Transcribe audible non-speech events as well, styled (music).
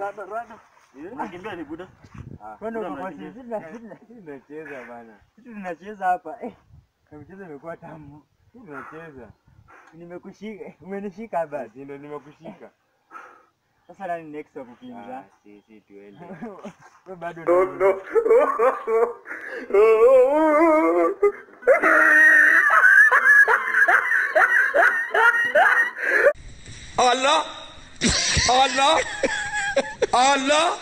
Rada rada. Nakimbia ni buda. Tunacheza bana. sisi tunacheza hapa. Eh, mchezo imekuwa tamu. Tunacheza. Nimekushika, umenishika basi. Basi ndio nimekushika. Sasa nani next wa kukimbia? Ah, sisi tuende. Wewe bado No, no. (laughs) Allah Allah Allah